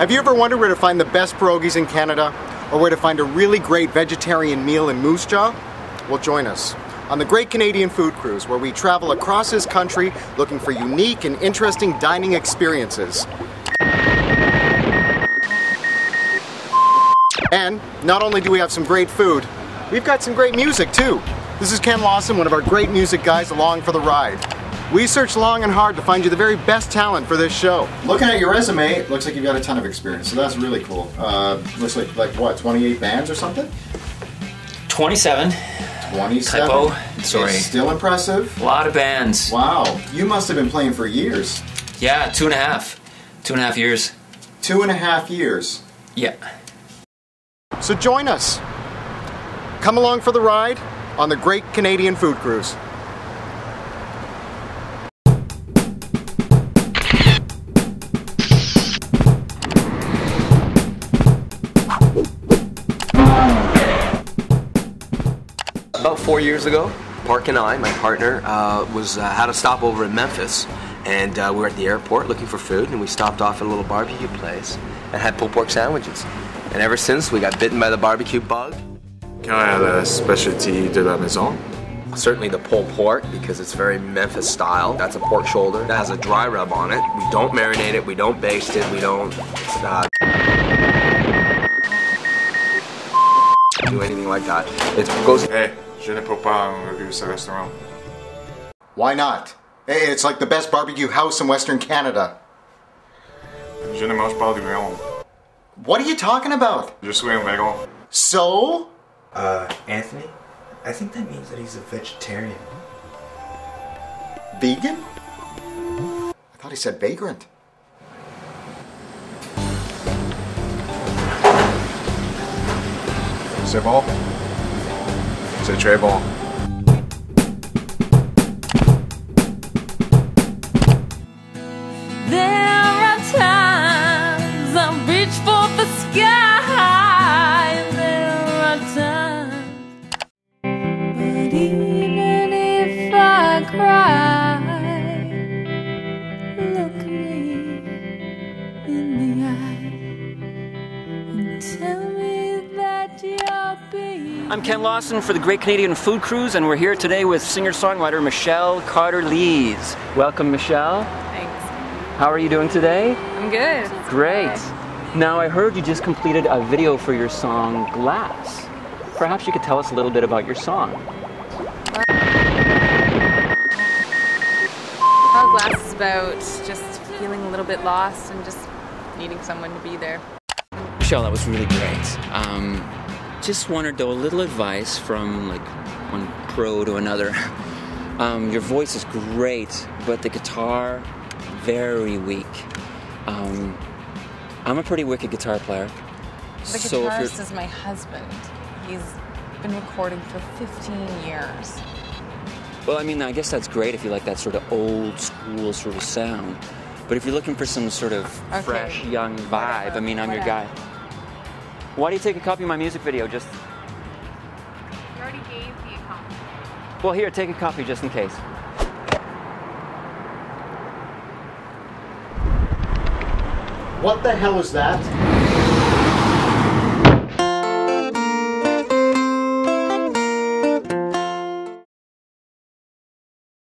Have you ever wondered where to find the best pierogies in Canada? Or where to find a really great vegetarian meal in Moose Jaw? Well, join us on the Great Canadian Food Cruise, where we travel across this country looking for unique and interesting dining experiences. And not only do we have some great food, we've got some great music too. This is Ken Lawson, one of our great music guys along for the ride. We searched long and hard to find you the very best talent for this show. Looking at your resume, it looks like you've got a ton of experience, so that's really cool. Uh, looks like, like what, 28 bands or something? 27. 27. Typo. Sorry. Is Still impressive. A lot of bands. Wow, you must have been playing for years. Yeah, two and a half. Two and a half years. Two and a half years. Yeah. So join us. Come along for the ride on the Great Canadian Food Cruise. About four years ago, Park and I, my partner, uh, was uh, had a stopover in Memphis, and uh, we were at the airport looking for food, and we stopped off at a little barbecue place and had pulled pork sandwiches. And ever since, we got bitten by the barbecue bug. Quelle est la spécialité de la maison? Certainly the pulled pork because it's very Memphis style. That's a pork shoulder that has a dry rub on it. We don't marinate it, we don't baste it, we don't do anything like that. It goes. Hey, je ne peux pas en review ce restaurant. Why not? Hey, it's like the best barbecue house in Western Canada. Je ne mange pas du viande. What are you talking about? Je suis un végan. So? Uh, Anthony? I think that means that he's a vegetarian. Vegan? I thought he said vagrant. C'est bon? C'est très bon. I'm Ken Lawson for the Great Canadian Food Cruise, and we're here today with singer-songwriter Michelle Carter Lees. Welcome, Michelle. Thanks. How are you doing today? I'm good. Great. Now, I heard you just completed a video for your song Glass. Perhaps you could tell us a little bit about your song. Well, Glass is about just feeling a little bit lost and just needing someone to be there. Michelle, that was really great. Um, just wanted though a little advice from like one pro to another. Um, your voice is great, but the guitar very weak. Um, I'm a pretty wicked guitar player. The so guitarist is my husband. He's been recording for 15 years. well, I mean, I guess that's great if you like that sort of old school sort of sound. But if you're looking for some sort of Okay. fresh, young vibe, I mean, I'm your guy. Whatever. Why do you take a copy of my music video? Just You already gave me a copy. well, here, take a copy just in case. What the hell is that?